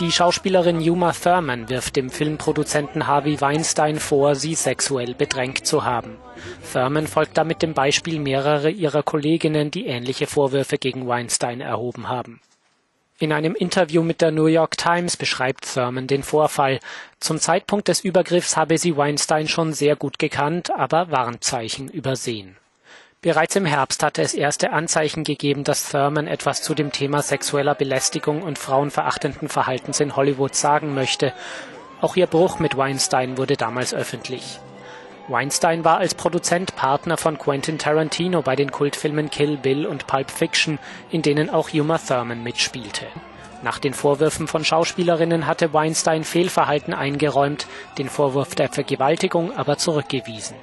Die Schauspielerin Uma Thurman wirft dem Filmproduzenten Harvey Weinstein vor, sie sexuell bedrängt zu haben. Thurman folgt damit dem Beispiel mehrerer ihrer Kolleginnen, die ähnliche Vorwürfe gegen Weinstein erhoben haben. In einem Interview mit der New York Times beschreibt Thurman den Vorfall. Zum Zeitpunkt des Übergriffs habe sie Weinstein schon sehr gut gekannt, aber Warnzeichen übersehen. Bereits im Herbst hatte es erste Anzeichen gegeben, dass Thurman etwas zu dem Thema sexueller Belästigung und frauenverachtenden Verhaltens in Hollywood sagen möchte. Auch ihr Bruch mit Weinstein wurde damals öffentlich. Weinstein war als Produzent Partner von Quentin Tarantino bei den Kultfilmen Kill Bill und Pulp Fiction, in denen auch Uma Thurman mitspielte. Nach den Vorwürfen von Schauspielerinnen hatte Weinstein Fehlverhalten eingeräumt, den Vorwurf der Vergewaltigung aber zurückgewiesen